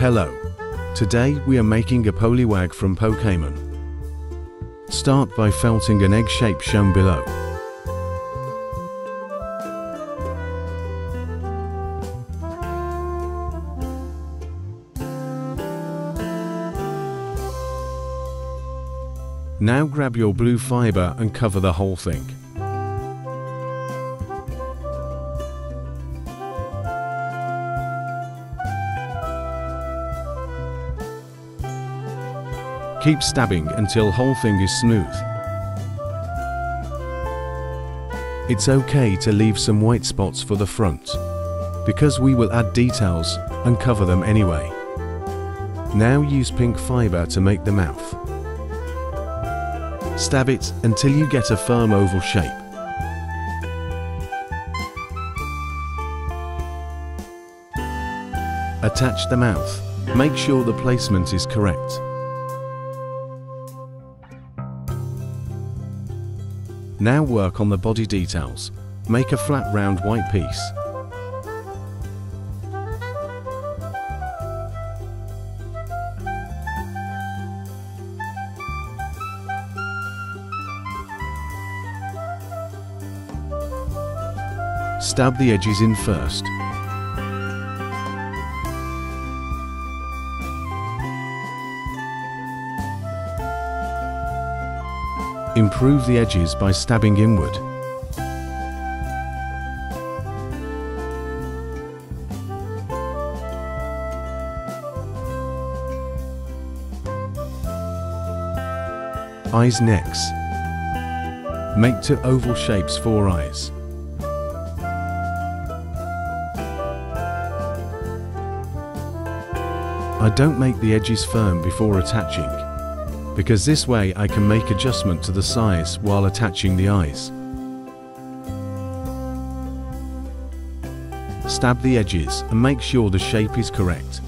Hello. Today we are making a Poliwag from Pokemon. Start by felting an egg shape shown below. Now grab your blue fiber and cover the whole thing. Keep stabbing until whole thing is smooth. It's okay to leave some white spots for the front, because we will add details and cover them anyway. Now use pink fiber to make the mouth. Stab it until you get a firm oval shape. Attach the mouth. Make sure the placement is correct. Now work on the body details. Make a flat round white piece. Stab the edges in first. Improve the edges by stabbing inward. Eyes necks. Make two oval shapes for eyes. I don't make the edges firm before attaching, because this way I can make adjustment to the size while attaching the eyes. Stab the edges and make sure the shape is correct.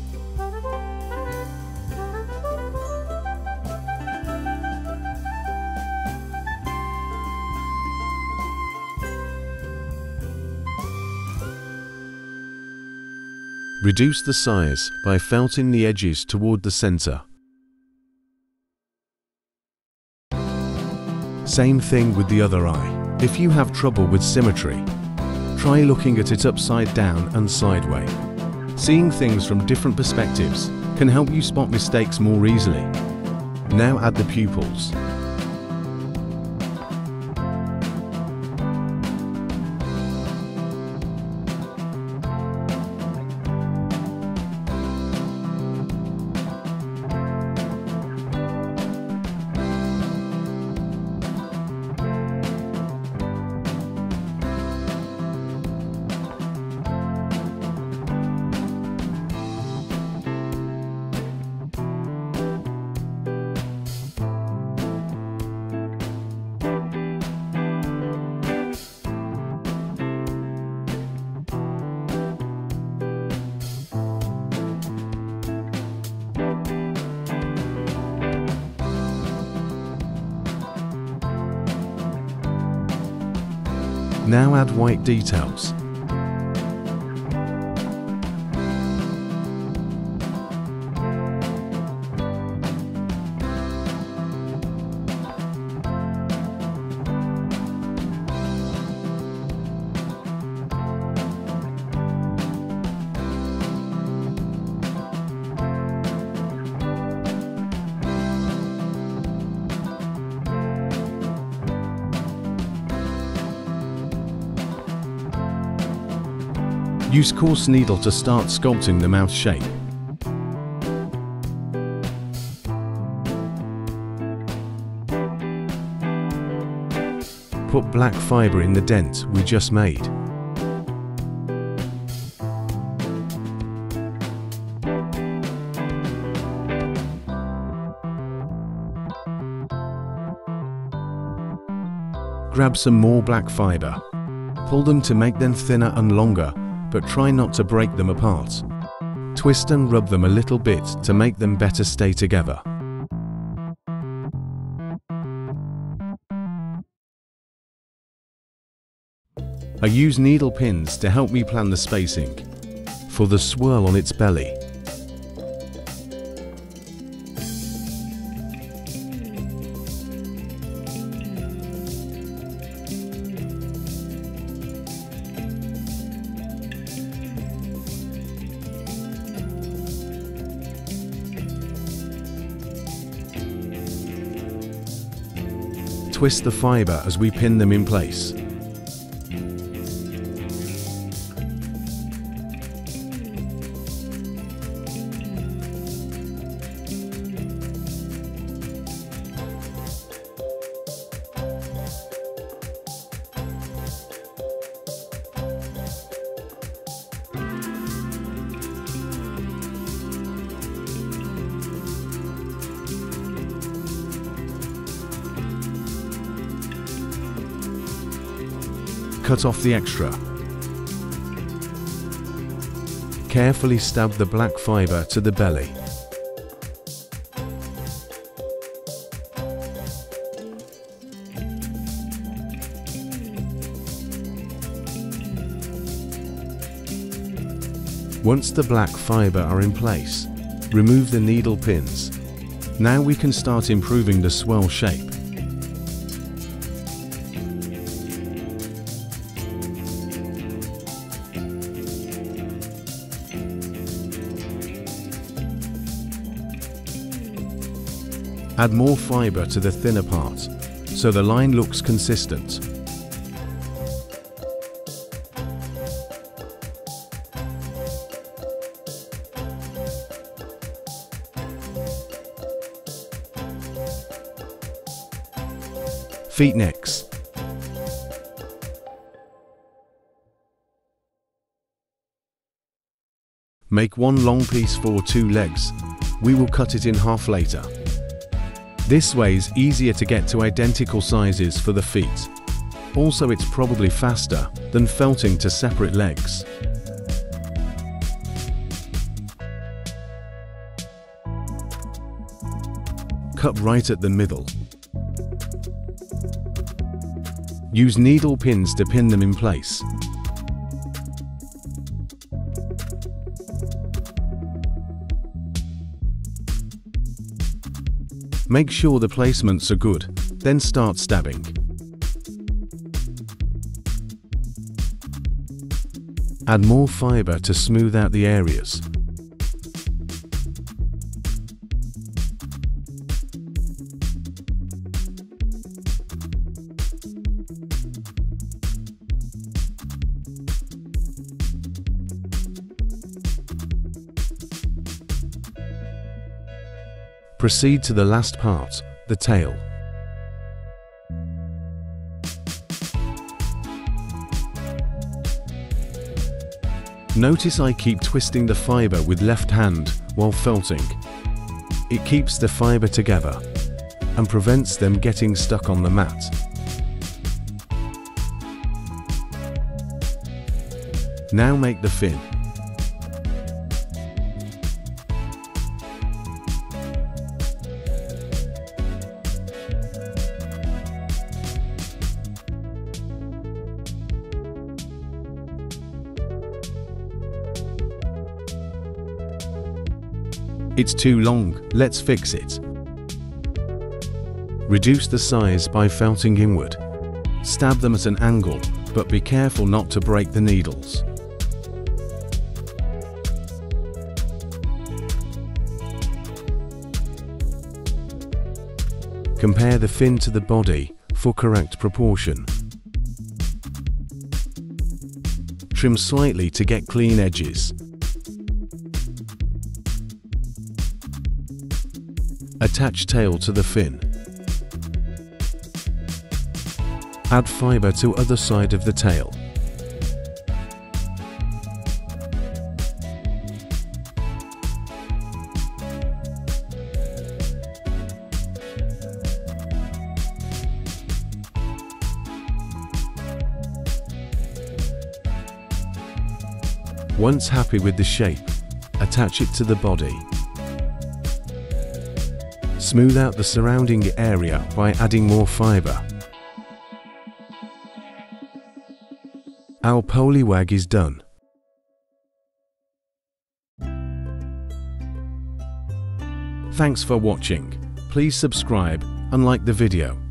Reduce the size by felting the edges toward the center. Same thing with the other eye. If you have trouble with symmetry, try looking at it upside down and sideways. Seeing things from different perspectives can help you spot mistakes more easily. Now add the pupils. Now add white details. Use coarse needle to start sculpting the mouth shape. Put black fibre in the dent we just made. Grab some more black fibre. Pull them to make them thinner and longer but try not to break them apart. Twist and rub them a little bit to make them better stay together. I use needle pins to help me plan the spacing. For the swirl on its belly, twist the fibre as we pin them in place. Cut off the extra. Carefully stab the black fibre to the belly. Once the black fibre are in place, remove the needle pins. Now we can start improving the swell shape. Add more fibre to the thinner part, so the line looks consistent. Feet next. Make one long piece for two legs. We will cut it in half later. This way is easier to get to identical sizes for the feet. Also it's probably faster than felting to separate legs. Cut right at the middle. Use needle pins to pin them in place. Make sure the placements are good, then start stabbing. Add more fibre to smooth out the areas. Proceed to the last part, the tail. Notice I keep twisting the fibre with left hand while felting. It keeps the fibre together and prevents them getting stuck on the mat. Now make the fin. It's too long, let's fix it. Reduce the size by felting inward. Stab them at an angle, but be careful not to break the needles. Compare the fin to the body for correct proportion. Trim slightly to get clean edges. Attach tail to the fin. Add fibre to other side of the tail. Once happy with the shape, attach it to the body. Smooth out the surrounding area by adding more fibre. Our Poliwag is done. Thanks for watching. Please subscribe and like the video.